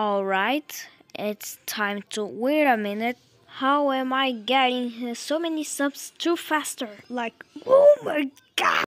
Alright, it's time to wait a minute. How am I getting so many subs too faster? Like, oh my!